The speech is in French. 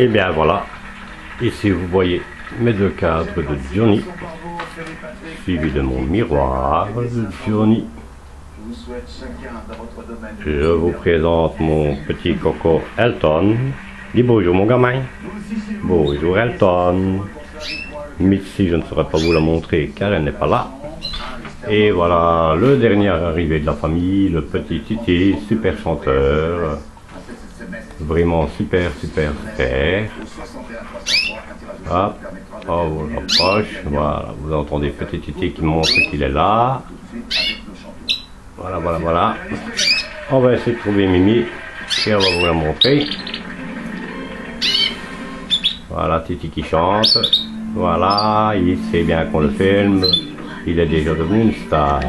Et bien voilà, ici vous voyez mes deux cadres de Johnny, suivi de mon miroir de Johnny. Je vous présente mon petit coco Elton. Dis bonjour mon gamin. Bonjour Elton. Mitzi, je ne saurais pas vous la montrer car elle n'est pas là. Et voilà, le dernier arrivé de la famille, le petit Titi, super chanteur. Vraiment super, super, super. Hop, oh, on approche. Voilà, vous entendez petit Titi qui montre qu'il est là. Voilà, voilà, voilà. On va essayer de trouver Mimi et on va vous la montrer. Voilà, Titi qui chante. Voilà, il sait bien qu'on le filme. Il est déjà devenu une star.